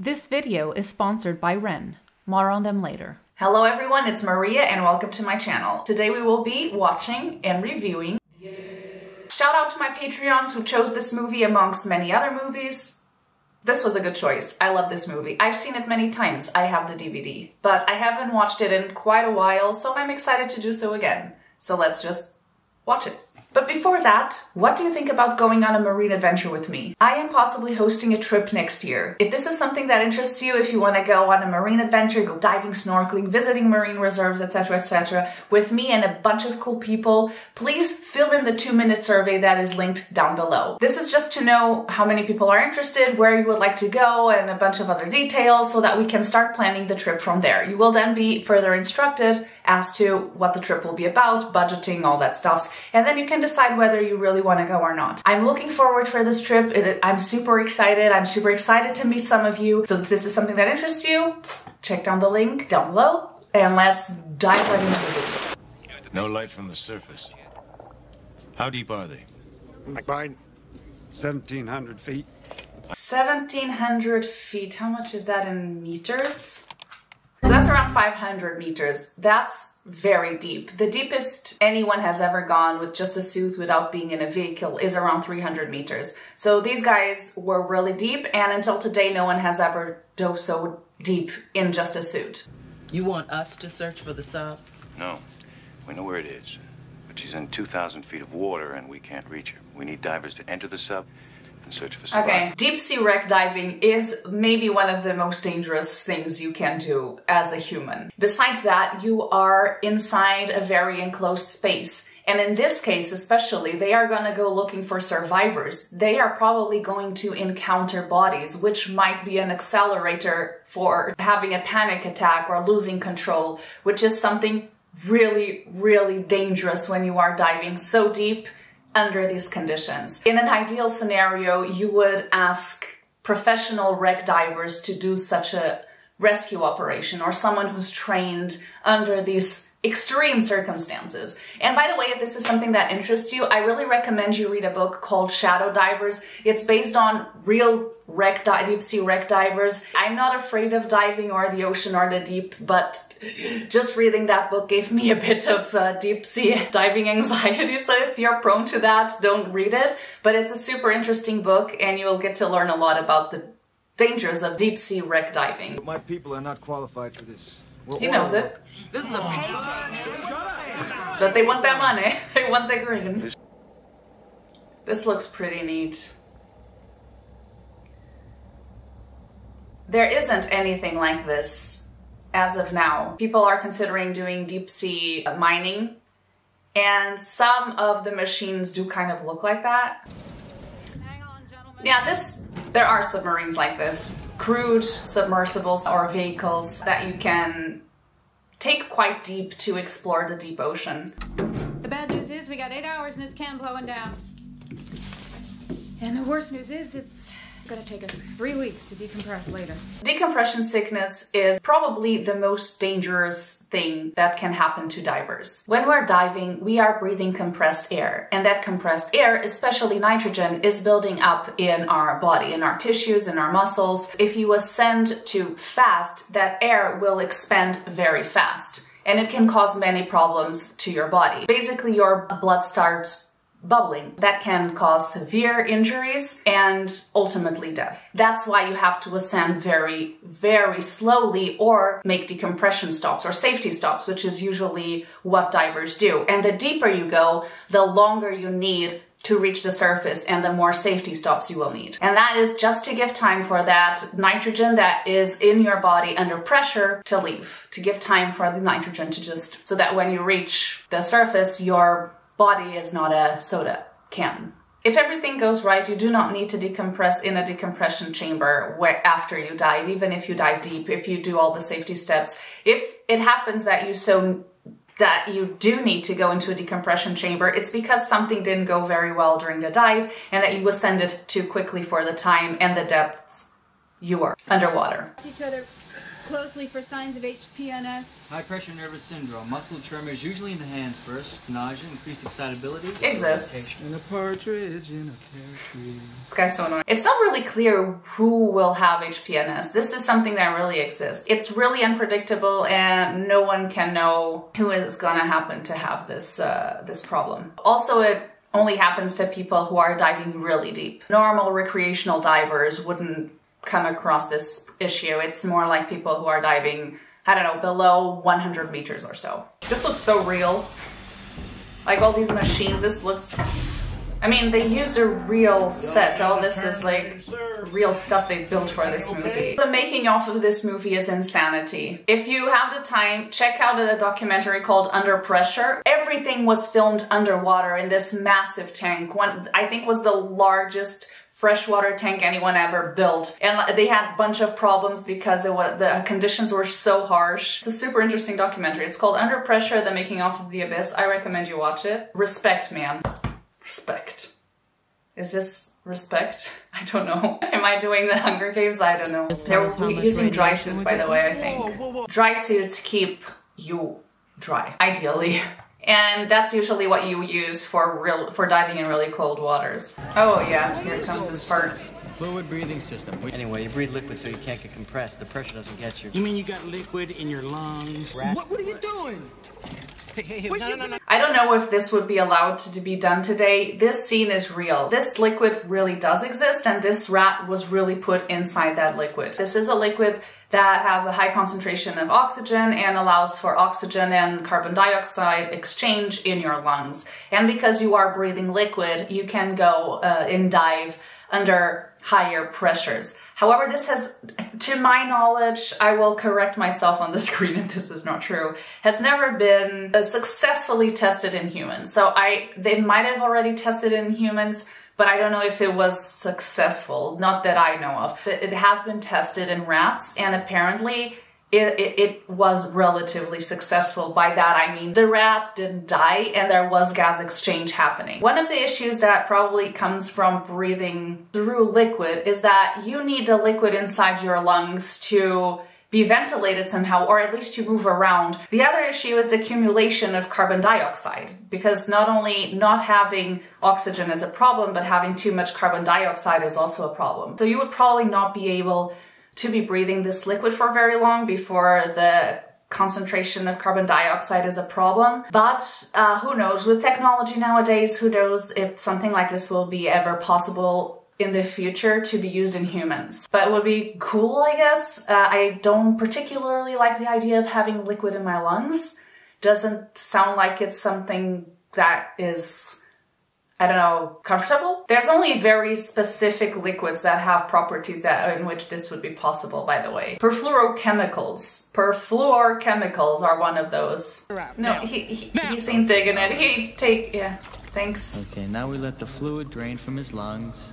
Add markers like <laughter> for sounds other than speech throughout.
This video is sponsored by Wren. More on them later. Hello everyone, it's Maria and welcome to my channel. Today we will be watching and reviewing Shout out to my Patreons who chose this movie amongst many other movies. This was a good choice. I love this movie. I've seen it many times. I have the DVD. But I haven't watched it in quite a while, so I'm excited to do so again. So let's just watch it. But before that, what do you think about going on a marine adventure with me? I am possibly hosting a trip next year. If this is something that interests you, if you want to go on a marine adventure, go diving, snorkeling, visiting marine reserves, etc, etc, with me and a bunch of cool people, please fill in the two minute survey that is linked down below. This is just to know how many people are interested, where you would like to go, and a bunch of other details so that we can start planning the trip from there. You will then be further instructed as to what the trip will be about, budgeting, all that stuff, and then you can decide whether you really want to go or not. I'm looking forward for this trip. I'm super excited. I'm super excited to meet some of you. So if this is something that interests you, check down the link down below and let's dive right into the video. No light from the surface. How deep are they? Mine, 1,700 feet. 1700 feet. How much is that in meters? So around 500 meters. That's very deep. The deepest anyone has ever gone with just a suit without being in a vehicle is around 300 meters. So these guys were really deep and until today no one has ever dove so deep in just a suit. You want us to search for the sub? No. We know where it is. But she's in 2,000 feet of water and we can't reach her. We need divers to enter the sub and search for survivors. Okay, deep sea wreck diving is maybe one of the most dangerous things you can do as a human. Besides that, you are inside a very enclosed space. And in this case, especially, they are going to go looking for survivors. They are probably going to encounter bodies, which might be an accelerator for having a panic attack or losing control, which is something really, really dangerous when you are diving so deep under these conditions. In an ideal scenario, you would ask professional wreck divers to do such a rescue operation or someone who's trained under these extreme circumstances. And by the way, if this is something that interests you, I really recommend you read a book called Shadow Divers. It's based on real wreck deep sea wreck divers. I'm not afraid of diving or the ocean or the deep, but just reading that book gave me a bit of uh, deep sea <laughs> diving anxiety. So if you're prone to that, don't read it. But it's a super interesting book and you'll get to learn a lot about the dangers of deep sea wreck diving. My people are not qualified for this. We're He knows it. This is a That they want that money. <laughs> They want the green. This looks pretty neat. There isn't anything like this as of now. People are considering doing deep sea mining and some of the machines do kind of look like that. Yeah, this, there are submarines like this. Crude submersibles or vehicles that you can take quite deep to explore the deep ocean. The bad news is we got eight hours and this can blowing down. And the worst news is it's gonna take us three weeks to decompress later. Decompression sickness is probably the most dangerous thing that can happen to divers. When we're diving, we are breathing compressed air, and that compressed air, especially nitrogen, is building up in our body, in our tissues, in our muscles. If you ascend too fast, that air will expand very fast and it can cause many problems to your body. Basically, your blood starts bubbling. That can cause severe injuries and ultimately death. That's why you have to ascend very, very slowly or make decompression stops or safety stops, which is usually what divers do. And the deeper you go, the longer you need to reach the surface and the more safety stops you will need. And that is just to give time for that nitrogen that is in your body under pressure to leave, to give time for the nitrogen to just, so that when you reach the surface, your body is not a soda can. If everything goes right, you do not need to decompress in a decompression chamber where after you dive, even if you dive deep, if you do all the safety steps. If it happens that you so that you do need to go into a decompression chamber, it's because something didn't go very well during the dive and that you ascended too quickly for the time and the depths you are underwater. Each other closely for signs of HPNS. High pressure nervous syndrome, muscle tremors, usually in the hands first, nausea, increased excitability. Exists. And a partridge in a pear tree. This guy's so annoying. It's not really clear who will have HPNS. This is something that really exists. It's really unpredictable and no one can know who is gonna happen to have this, uh, this problem. Also, it only happens to people who are diving really deep. Normal recreational divers wouldn't come across this issue. It's more like people who are diving, I don't know, below 100 meters or so. This looks so real. Like all these machines, this looks... I mean, they used a real set. All this is like real stuff they built for this movie. The making off of this movie is insanity. If you have the time, check out a documentary called Under Pressure. Everything was filmed underwater in this massive tank. One, I think was the largest freshwater tank anyone ever built. And they had a bunch of problems because it was, the conditions were so harsh. It's a super interesting documentary. It's called Under Pressure, The Making Off of the Abyss. I recommend you watch it. Respect, man. Respect. Is this respect? <laughs> I don't know. <laughs> Am I doing the Hunger Games? I don't know. tell us how They're using dry suits, by the way, I think. Dry suits keep you dry, ideally. <laughs> And that's usually what you use for real for diving in really cold waters. Oh yeah, here comes this part. Fluid breathing system. Anyway, you breathe liquid so you can't get compressed. The pressure doesn't get you. You mean you got liquid in your lungs? What, what are you doing? Hey, hey, hey, no, no, no. I don't know if this would be allowed to be done today. This scene is real. This liquid really does exist and this rat was really put inside that liquid. This is a liquid that has a high concentration of oxygen and allows for oxygen and carbon dioxide exchange in your lungs. And because you are breathing liquid, you can go uh, and dive under higher pressures. However, this has, to my knowledge, I will correct myself on the <laughs> screen if this is not true, has never been uh, successfully tested in humans. So I, they might have already tested in humans, but I don't know if it was successful. Not that I know of. But it has been tested in rats, and apparently it, it, it, was relatively successful. By that I mean the rat didn't die and there was gas exchange happening. One of the issues that probably comes from breathing through liquid is that you need the liquid inside your lungs to be ventilated somehow or at least to move around. The other issue is the accumulation of carbon dioxide because not only not having oxygen is a problem but having too much carbon dioxide is also a problem. So you would probably not be able to be breathing this liquid for very long before the concentration of carbon dioxide is a problem. But uh, who knows, with technology nowadays, who knows if something like this will be ever possible in the future to be used in humans. But it would be cool, I guess. Uh, I don't particularly like the idea of having liquid in my lungs. Doesn't sound like it's something that is I don't know, comfortable. There's only very specific liquids that have properties that in which this would be possible, by the way. Perfluorochemicals. Perfluorochemicals are one of those. No, he, he he's ain't digging it. He take, yeah, thanks. Okay, now we let the fluid drain from his lungs.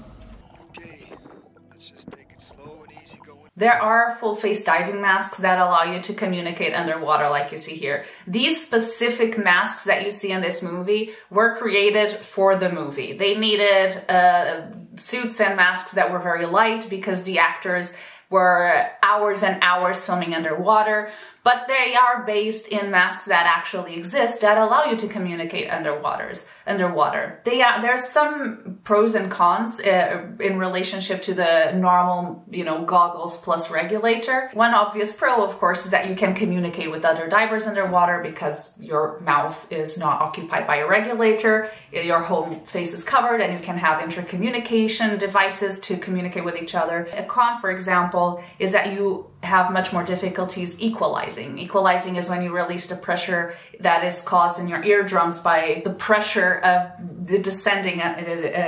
There are full face diving masks that allow you to communicate underwater like you see here. These specific masks that you see in this movie were created for the movie. They needed uh, suits and masks that were very light because the actors were hours and hours filming underwater, but they are based in masks that actually exist that allow you to communicate underwaters underwater. They are, there's some pros and cons uh, in relationship to the normal, you know, goggles plus regulator. One obvious pro, of course, is that you can communicate with other divers underwater because your mouth is not occupied by a regulator. Your whole face is covered and you can have intercommunication devices to communicate with each other. A con, for example, is that you have much more difficulties equalizing. Equalizing is when you release the pressure that is caused in your eardrums by the pressure of the descending uh,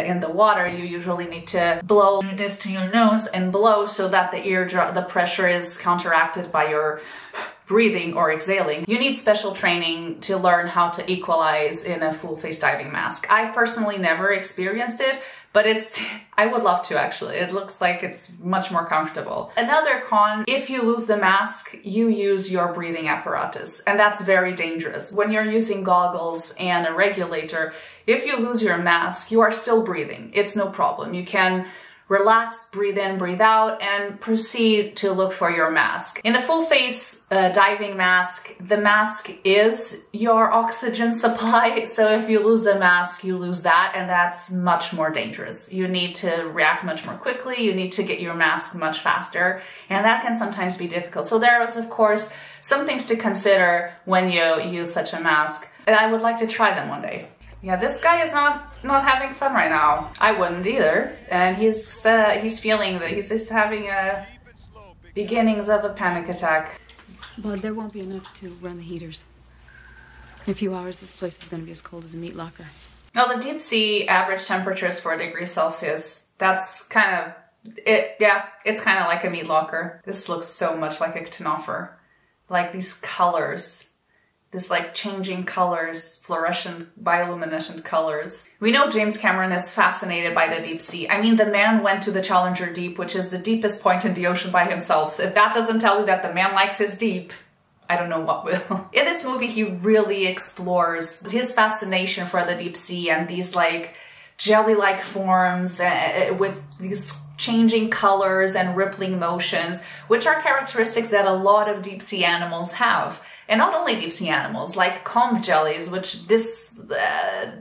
in the water. You usually need to blow this to your nose and blow so that the eardrum, the pressure is counteracted by your breathing or exhaling. You need special training to learn how to equalize in a full face diving mask. I've personally never experienced it, but it's, <laughs> I would love to actually. It looks like it's much more comfortable. Another con, if you lose the mask, you use your breathing apparatus, and that's very dangerous. When you're using goggles and a regulator, if you lose your mask, you are still breathing. It's no problem. You can relax, breathe in, breathe out, and proceed to look for your mask. In a full face uh, diving mask, the mask is your oxygen supply. <laughs> So if you lose the mask, you lose that, and that's much more dangerous. You need to react much more quickly. You need to get your mask much faster, and that can sometimes be difficult. So there is, of course, some things to consider when you use such a mask. And I would like to try them one day. Yeah, this guy is not not having fun right now. I wouldn't either. And he's uh, he's feeling that he's just having a beginnings of a panic attack. But there won't be enough to run the heaters. In a few hours, this place is going to be as cold as a meat locker. Well, the deep sea average temperature is 4 degrees Celsius. That's kind of it. Yeah, it's kind of like a meat locker. This looks so much like a ctenophore. Like these colors this like changing colors, fluorescent, bioluminescent colors. We know James Cameron is fascinated by the deep sea. I mean, the man went to the Challenger Deep, which is the deepest point in the ocean by himself. If that doesn't tell you that the man likes his deep, I don't know what will. <laughs> In this movie, he really explores his fascination for the deep sea and these like jelly-like forms uh, with these changing colors and rippling motions, which are characteristics that a lot of deep sea animals have. And not only deep sea animals, like comb jellies, which this uh,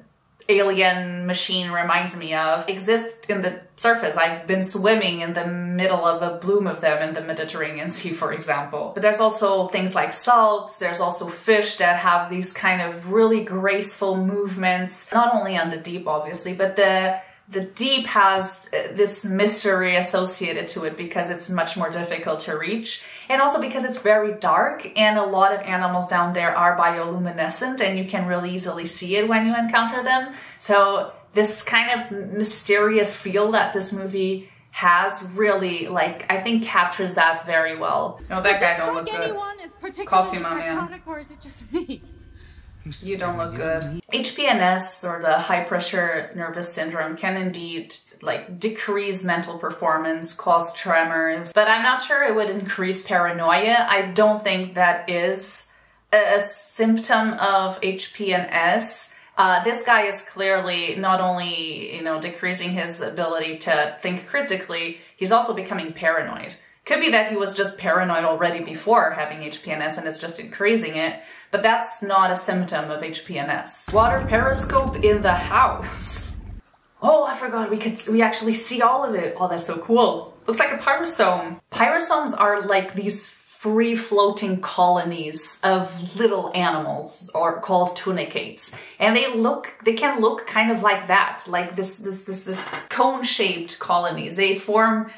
alien machine reminds me of, exist in the surface. I've been swimming in the middle of a bloom of them in the Mediterranean <laughs> Sea, for example. But there's also things like salps, there's also fish that have these kind of really graceful movements, not only on the deep, obviously, but the the deep has this mystery associated to it because it's much more difficult to reach and also because it's very dark and a lot of animals down there are bioluminescent and you can really easily see it when you encounter them so this kind of mysterious feel that this movie has really like I think captures that very well. No, that guy don't look good. Coffee, my man. Or is it just me? You don't look good. HPNS or the high pressure nervous syndrome can indeed like decrease mental performance, cause tremors, but I'm not sure it would increase paranoia. I don't think that is a, symptom of HPNS. Uh, this guy is clearly not only, you know, decreasing his ability to think critically, he's also becoming paranoid. Could be that he was just paranoid already before having HPNS and it's just increasing it, but that's not a symptom of HPNS. Water periscope in the house. Oh, I forgot we could we actually see all of it. Oh, that's so cool. Looks like a pyrosome. Pyrosomes are like these free floating colonies of little animals or called tunicates. And they look they can look kind of like that like this this this, this cone shaped colonies. They form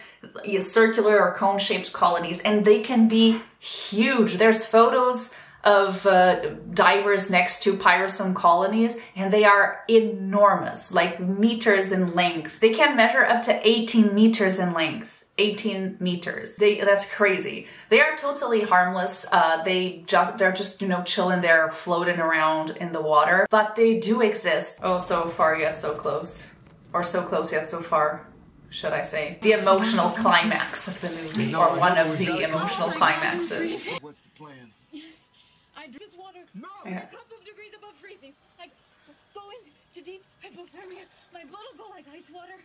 circular or cone shaped colonies and they can be huge. There's photos of uh, divers next to pyrosome colonies and they are enormous like meters in length. They can measure up to 18 meters in length 18 meters. They, that's crazy. They are totally harmless. Uh, they just, they're just, you know, chilling there, floating around in the water, but they do exist. Oh, so far yet so close. Or so close yet so far, should I say. The emotional climax of the movie, or one of the emotional climaxes. What's the plan? I drink this water No! a couple of degrees above freezing. I go into deep hypothermia. My blood will go like ice water.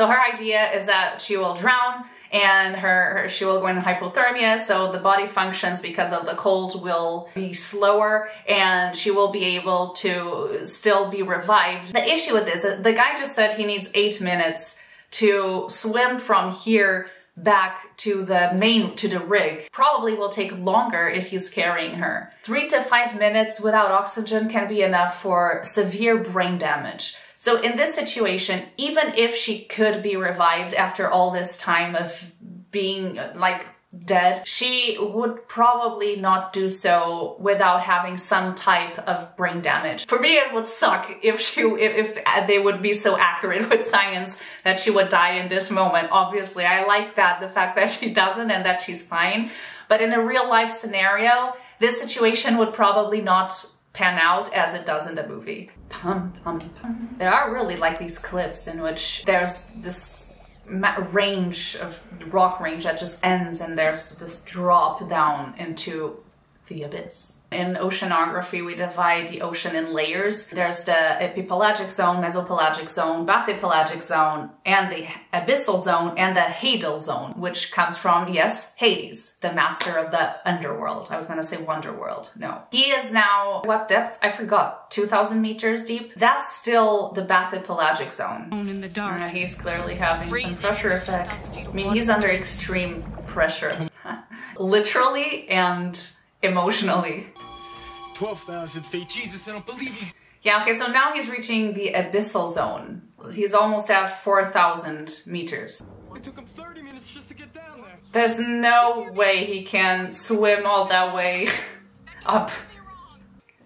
So her idea is that she will drown and her, she will go into hypothermia so the body functions because of the cold will be slower and she will be able to still be revived. The issue with this, the guy just said he needs eight minutes to swim from here back to the main, to the rig. Probably will take longer if he's carrying her. Three to five minutes without oxygen can be enough for severe brain damage. So in this situation, even if she could be revived after all this time of being like dead, she would probably not do so without having some type of brain damage. For me, it would suck if she, if, if they would be so accurate with science that she would die in this moment. Obviously, I like that, the fact that she doesn't and that she's fine. But in a real life scenario, this situation would probably not pan out as it does in the movie. Pum, pum, pum. There are really like these cliffs in which there's this range of rock range that just ends and there's this drop down into the abyss. In oceanography, we divide the ocean in layers. There's the epipelagic zone, mesopelagic zone, bathypelagic zone, and the abyssal zone, and the hadal zone, which comes from, yes, Hades, the master of the underworld. I was gonna say wonderworld. No. He is now, what depth? I forgot. 2,000 meters deep? That's still the bathypelagic zone. In the dark. Yeah, he's clearly having some pressure effects. I mean, he's under extreme pressure. <laughs> Literally and emotionally. 12,000 feet. Jesus, I don't believe he's. Yeah, okay, so now he's reaching the abyssal zone. He's almost at 4,000 meters. It took him 30 minutes just to get down there. There's no way he can swim all that way <laughs> up.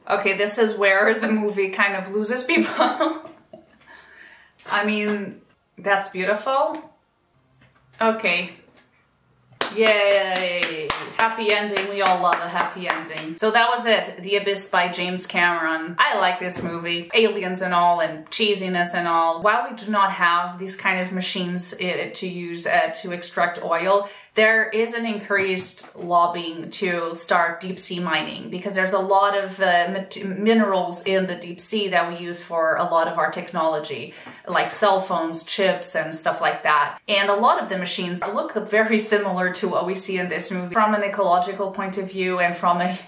Okay, this is where the movie kind of loses people. <laughs> I mean, that's beautiful. Okay. Yay! Happy ending. We all love a happy ending. So that was it. The Abyss by James Cameron. I like this movie. Aliens and all and cheesiness and all. While we do not have these kind of machines uh, to use uh, to extract oil, there is an increased lobbying to start deep sea mining because there's a lot of uh, minerals in the deep sea that we use for a lot of our technology, like cell phones, chips, and stuff like that. And a lot of the machines look very similar to what we see in this movie from an ecological point of view and from a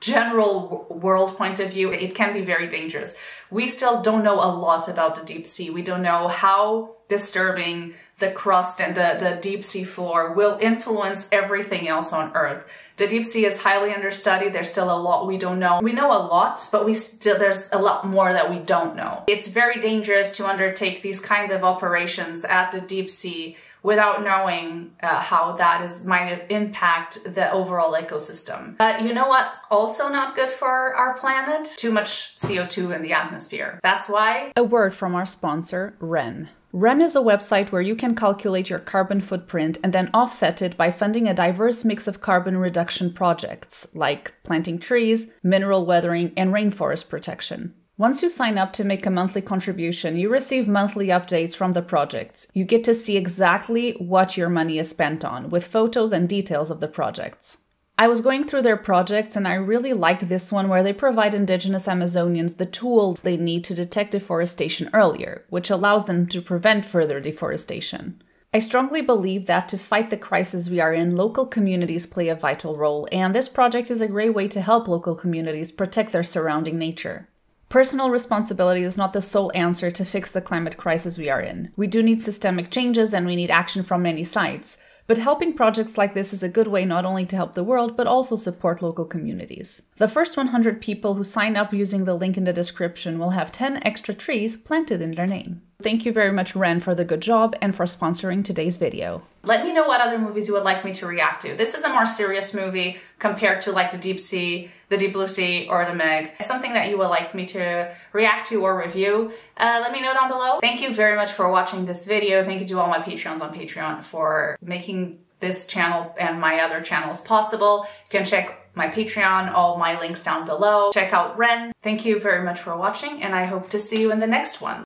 general world point of view, it can be very dangerous. We still don't know a lot about the deep sea. We don't know how disturbing the crust and the, the deep sea floor will influence everything else on Earth. The deep sea is highly understudied. There's still a lot we don't know. We know a lot, but we still there's a lot more that we don't know. It's very dangerous to undertake these kinds of operations at the deep sea without knowing uh, how that is might impact the overall ecosystem. But you know what's also not good for our planet? Too much CO2 in the atmosphere. That's why. A word from our sponsor, Wren. Wren is a website where you can calculate your carbon footprint and then offset it by funding a diverse mix of carbon reduction projects, like planting trees, mineral weathering, and rainforest protection. Once you sign up to make a monthly contribution, you receive monthly updates from the projects. You get to see exactly what your money is spent on, with photos and details of the projects. I was going through their projects and I really liked this one where they provide indigenous Amazonians the tools they need to detect deforestation earlier, which allows them to prevent further deforestation. I strongly believe that to fight the crisis we are in, local communities play a vital role, and this project is a great way to help local communities protect their surrounding nature. Personal responsibility is not the sole answer to fix the climate crisis we are in. We do need systemic changes and we need action from many sides. But helping projects like this is a good way not only to help the world, but also support local communities. The first 100 people who sign up using the link in the description will have 10 extra trees planted in their name. Thank you very much, Wren, for the good job and for sponsoring today's video. Let me know what other movies you would like me to react to. This is a more serious movie compared to like the Deep Sea, the Deep Blue Sea, or the Meg. Something that you would like me to react to or review, uh, let me know down below. Thank you very much for watching this video. Thank you to all my Patreons on Patreon for making this channel and my other channels possible. You can check my Patreon, all my links down below. Check out Wren. Thank you very much for watching and I hope to see you in the next one.